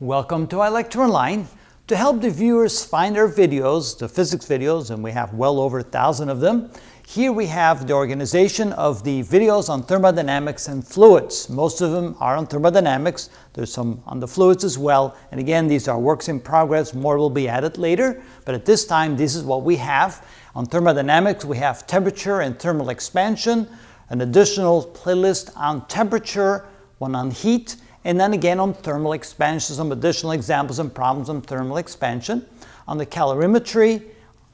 Welcome to iLectureOnline. To help the viewers find our videos, the physics videos, and we have well over a thousand of them, here we have the organization of the videos on thermodynamics and fluids. Most of them are on thermodynamics. There's some on the fluids as well. And again, these are works in progress. More will be added later. But at this time, this is what we have. On thermodynamics, we have temperature and thermal expansion, an additional playlist on temperature, one on heat, and then again on thermal expansion, some additional examples and problems on thermal expansion. On the calorimetry,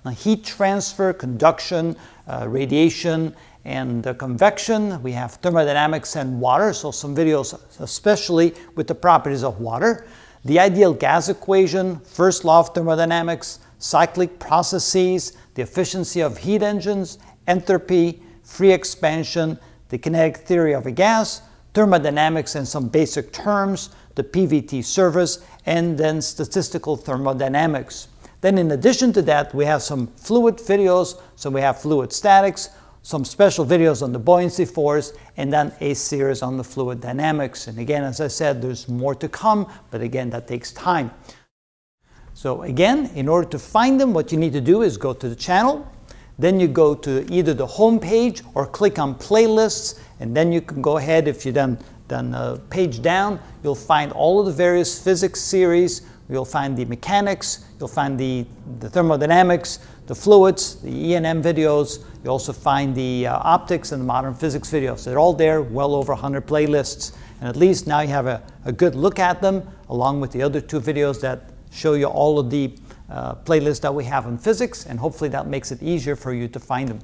on heat transfer, conduction, uh, radiation, and convection. We have thermodynamics and water, so some videos especially with the properties of water. The ideal gas equation, first law of thermodynamics, cyclic processes, the efficiency of heat engines, entropy, free expansion, the kinetic theory of a gas, thermodynamics and some basic terms, the PVT surface, and then statistical thermodynamics. Then in addition to that, we have some fluid videos, so we have fluid statics, some special videos on the buoyancy force, and then a series on the fluid dynamics. And again, as I said, there's more to come, but again, that takes time. So again, in order to find them, what you need to do is go to the channel, then you go to either the home page or click on playlists and then you can go ahead if you then then a page down you'll find all of the various physics series. You'll find the mechanics you'll find the, the thermodynamics the fluids the E&M videos. You also find the uh, optics and the modern physics videos. They're all there well over 100 playlists. And at least now you have a, a good look at them along with the other two videos that show you all of the uh, playlist that we have on physics, and hopefully that makes it easier for you to find them.